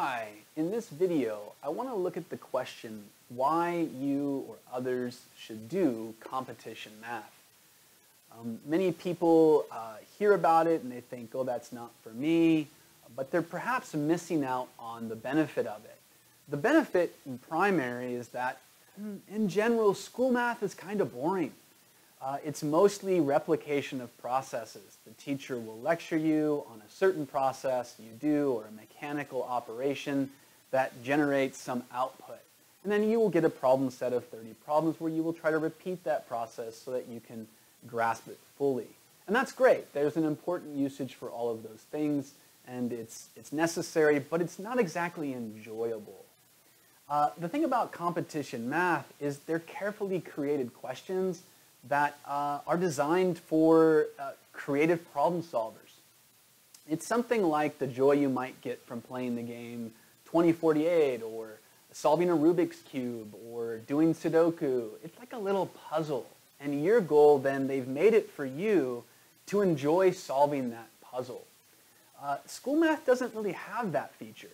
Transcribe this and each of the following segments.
Hi, in this video, I want to look at the question why you or others should do competition math. Um, many people uh, hear about it and they think, oh, that's not for me, but they're perhaps missing out on the benefit of it. The benefit in primary is that, hmm, in general, school math is kind of boring. Uh, it's mostly replication of processes. The teacher will lecture you on a certain process you do or a mechanical operation that generates some output. And then you will get a problem set of 30 problems where you will try to repeat that process so that you can grasp it fully. And that's great. There's an important usage for all of those things and it's, it's necessary, but it's not exactly enjoyable. Uh, the thing about competition math is they're carefully created questions that uh, are designed for uh, creative problem solvers. It's something like the joy you might get from playing the game 2048 or solving a Rubik's Cube or doing Sudoku. It's like a little puzzle. And your goal then, they've made it for you to enjoy solving that puzzle. Uh, school math doesn't really have that feature.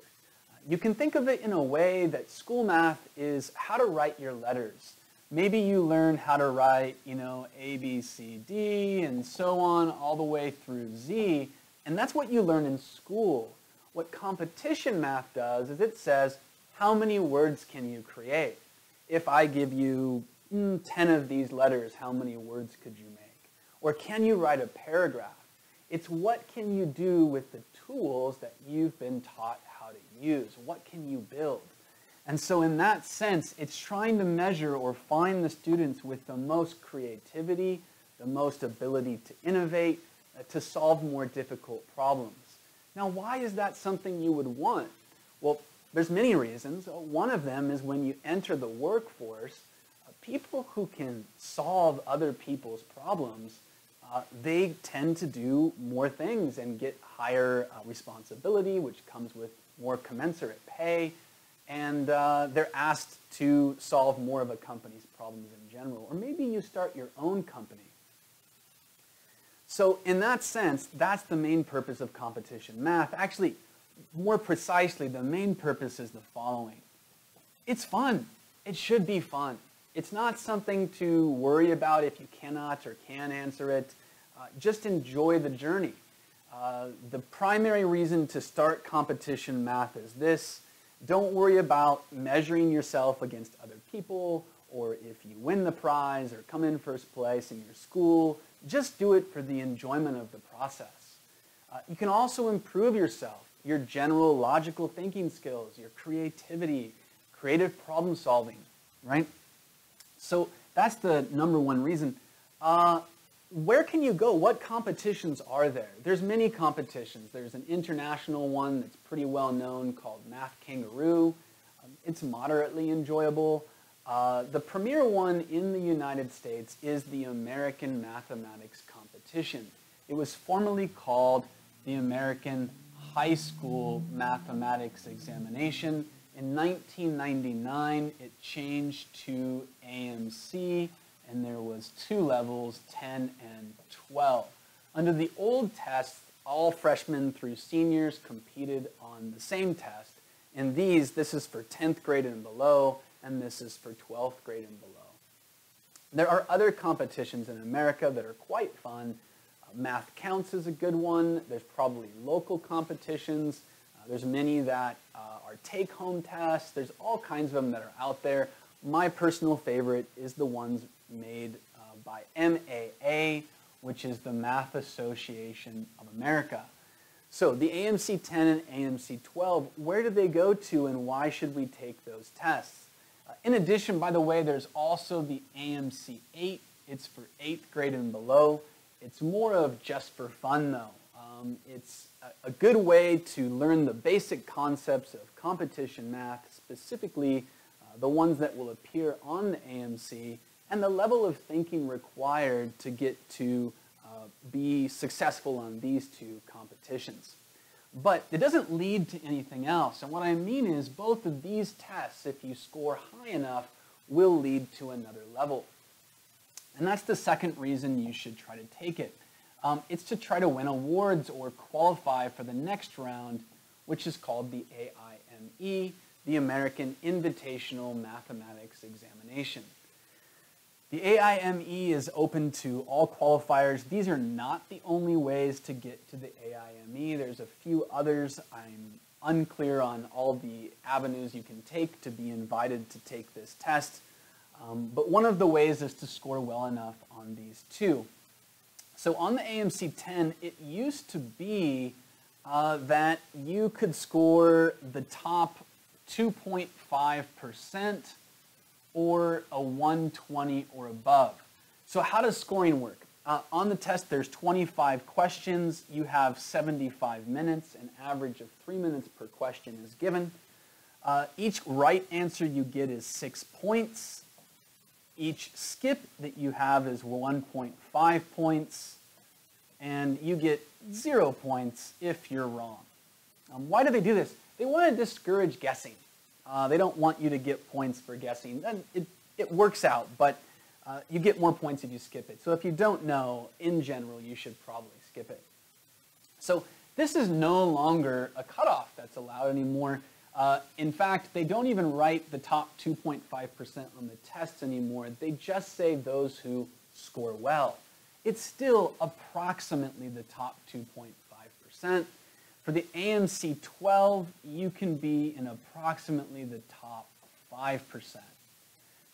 You can think of it in a way that school math is how to write your letters maybe you learn how to write, you know, A, B, C, D, and so on all the way through Z, and that's what you learn in school. What competition math does is it says, how many words can you create? If I give you mm, 10 of these letters, how many words could you make? Or can you write a paragraph? It's what can you do with the tools that you've been taught how to use? What can you build? And so in that sense, it's trying to measure or find the students with the most creativity, the most ability to innovate, uh, to solve more difficult problems. Now, why is that something you would want? Well, there's many reasons. One of them is when you enter the workforce, uh, people who can solve other people's problems, uh, they tend to do more things and get higher uh, responsibility, which comes with more commensurate pay, and uh, they're asked to solve more of a company's problems in general. Or maybe you start your own company. So in that sense, that's the main purpose of competition math. Actually, more precisely, the main purpose is the following. It's fun. It should be fun. It's not something to worry about if you cannot or can answer it. Uh, just enjoy the journey. Uh, the primary reason to start competition math is this. Don't worry about measuring yourself against other people or if you win the prize or come in first place in your school. Just do it for the enjoyment of the process. Uh, you can also improve yourself, your general logical thinking skills, your creativity, creative problem solving, right? So that's the number one reason. Uh, where can you go? What competitions are there? There's many competitions. There's an international one that's pretty well known called Math Kangaroo. Um, it's moderately enjoyable. Uh, the premier one in the United States is the American Mathematics Competition. It was formerly called the American High School Mathematics Examination. In 1999, it changed to AMC, and there was two levels, 10 and 12. Under the old test, all freshmen through seniors competed on the same test. In these, this is for 10th grade and below, and this is for 12th grade and below. There are other competitions in America that are quite fun. Uh, MathCounts is a good one. There's probably local competitions. Uh, there's many that uh, are take-home tests. There's all kinds of them that are out there. My personal favorite is the ones made uh, by MAA, which is the Math Association of America. So the AMC 10 and AMC 12, where do they go to and why should we take those tests? Uh, in addition, by the way, there's also the AMC 8. It's for 8th grade and below. It's more of just for fun though. Um, it's a, a good way to learn the basic concepts of competition math, specifically the ones that will appear on the AMC and the level of thinking required to get to uh, be successful on these two competitions. But it doesn't lead to anything else. And what I mean is both of these tests, if you score high enough, will lead to another level. And that's the second reason you should try to take it. Um, it's to try to win awards or qualify for the next round, which is called the AIME, the American Invitational Mathematics Examination. The AIME is open to all qualifiers. These are not the only ways to get to the AIME. There's a few others. I'm unclear on all the avenues you can take to be invited to take this test. Um, but one of the ways is to score well enough on these two. So on the AMC 10, it used to be uh, that you could score the top 2.5% or a 120 or above. So how does scoring work? Uh, on the test, there's 25 questions. You have 75 minutes. An average of three minutes per question is given. Uh, each right answer you get is six points. Each skip that you have is 1.5 points. And you get zero points if you're wrong. Um, why do they do this? They want to discourage guessing. Uh, they don't want you to get points for guessing. And it, it works out, but uh, you get more points if you skip it. So if you don't know, in general, you should probably skip it. So this is no longer a cutoff that's allowed anymore. Uh, in fact, they don't even write the top 2.5% on the tests anymore. They just say those who score well. It's still approximately the top 2.5%. For the AMC 12, you can be in approximately the top 5%.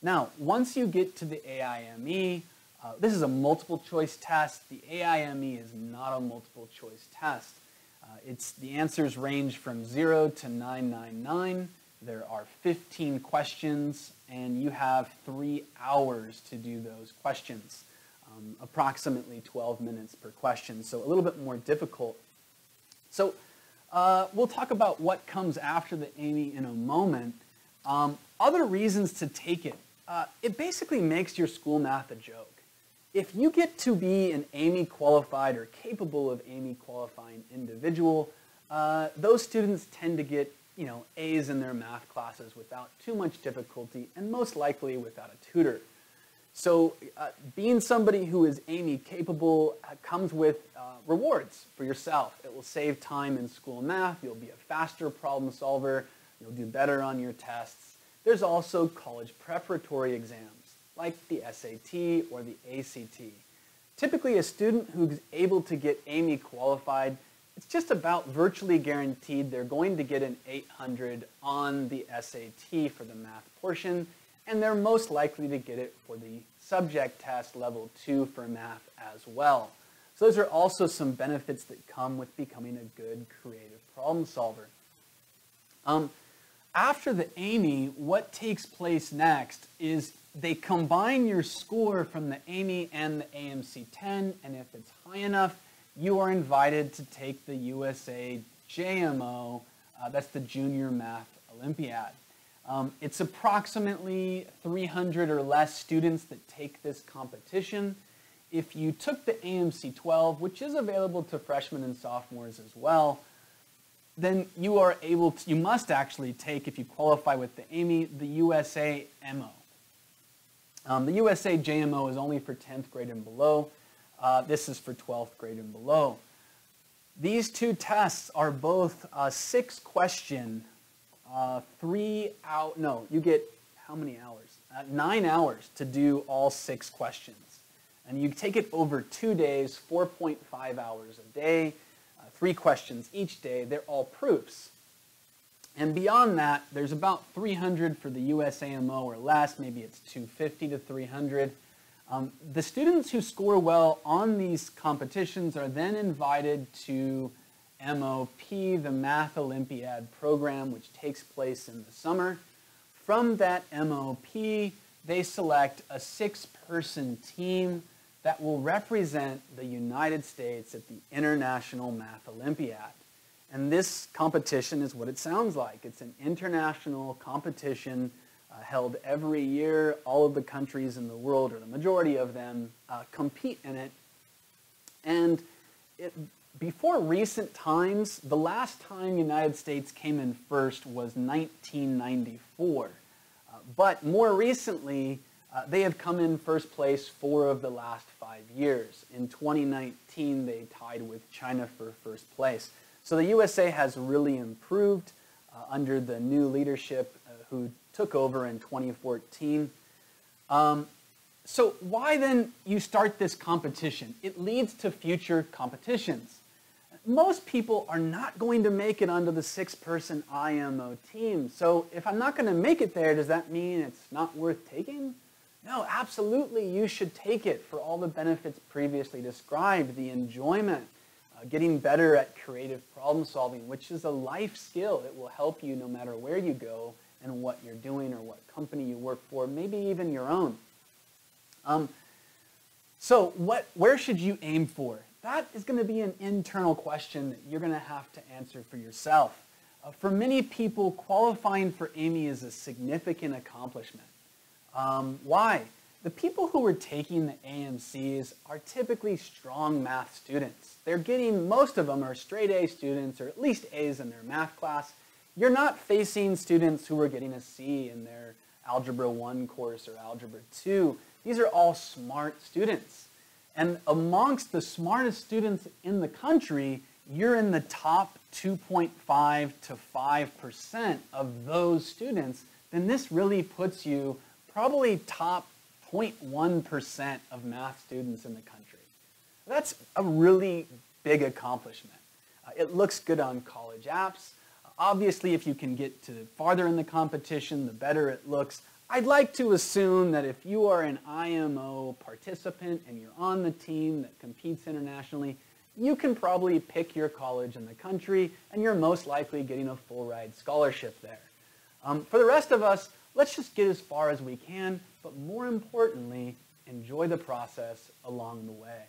Now, once you get to the AIME, uh, this is a multiple choice test. The AIME is not a multiple choice test. Uh, it's, the answers range from 0 to 999. There are 15 questions, and you have three hours to do those questions, um, approximately 12 minutes per question, so a little bit more difficult so uh, we'll talk about what comes after the AIME in a moment. Um, other reasons to take it. Uh, it basically makes your school math a joke. If you get to be an AIME qualified or capable of AIME qualifying individual, uh, those students tend to get you know, A's in their math classes without too much difficulty and most likely without a tutor. So uh, being somebody who is AIME capable uh, comes with uh, rewards for yourself. It will save time in school math. You'll be a faster problem solver. You'll do better on your tests. There's also college preparatory exams like the SAT or the ACT. Typically, a student who's able to get AIME qualified, it's just about virtually guaranteed they're going to get an 800 on the SAT for the math portion and they're most likely to get it for the subject test level 2 for math as well. So those are also some benefits that come with becoming a good creative problem solver. Um, after the AIME, what takes place next is they combine your score from the AIME and the AMC 10, and if it's high enough, you are invited to take the USA JMO, uh, that's the Junior Math Olympiad. Um, it's approximately 300 or less students that take this competition. If you took the AMC 12, which is available to freshmen and sophomores as well, then you are able to, you must actually take, if you qualify with the AIME, the USA MO. Um, the USA JMO is only for 10th grade and below. Uh, this is for 12th grade and below. These two tests are both a six question uh, three out, no, you get how many hours? Uh, nine hours to do all six questions. And you take it over two days, 4.5 hours a day, uh, three questions each day. They're all proofs. And beyond that, there's about 300 for the USAMO or less. Maybe it's 250 to 300. Um, the students who score well on these competitions are then invited to MOP, the Math Olympiad program, which takes place in the summer. From that MOP, they select a six-person team that will represent the United States at the International Math Olympiad. And this competition is what it sounds like. It's an international competition uh, held every year. All of the countries in the world, or the majority of them, uh, compete in it. And it, before recent times, the last time United States came in first was 1994. Uh, but more recently, uh, they have come in first place four of the last five years. In 2019, they tied with China for first place. So the USA has really improved. uh, under the new leadership uh, who took over in 2014. Um, so why then you start this competition? It leads to future competitions. Most people are not going to make it onto the six-person IMO team. So if I'm not going to make it there, does that mean it's not worth taking? No, absolutely you should take it for all the benefits previously described, the enjoyment, uh, getting better at creative problem solving, which is a life skill. It will help you no matter where you go and what you're doing or what company you work for, maybe even your own. Um, so what, where should you aim for? That is going to be an internal question that you're going to have to answer for yourself. Uh, for many people, qualifying for AIME is a significant accomplishment. Um, why? The people who are taking the AMCs are typically strong math students. They're getting, most of them are straight A students or at least A's in their math class. You're not facing students who are getting a C in their Algebra 1 course or Algebra 2. These are all smart students. And amongst the smartest students in the country, you're in the top 2.5 to 5% of those students, then this really puts you probably top 0.1% of math students in the country. That's a really big accomplishment. Uh, it looks good on college apps. Obviously, if you can get to farther in the competition, the better it looks. I'd like to assume that if you are an IMO participant and you're on the team that competes internationally, you can probably pick your college in the country and you're most likely getting a full ride scholarship there. Um, for the rest of us, let's just get as far as we can, but more importantly, enjoy the process along the way.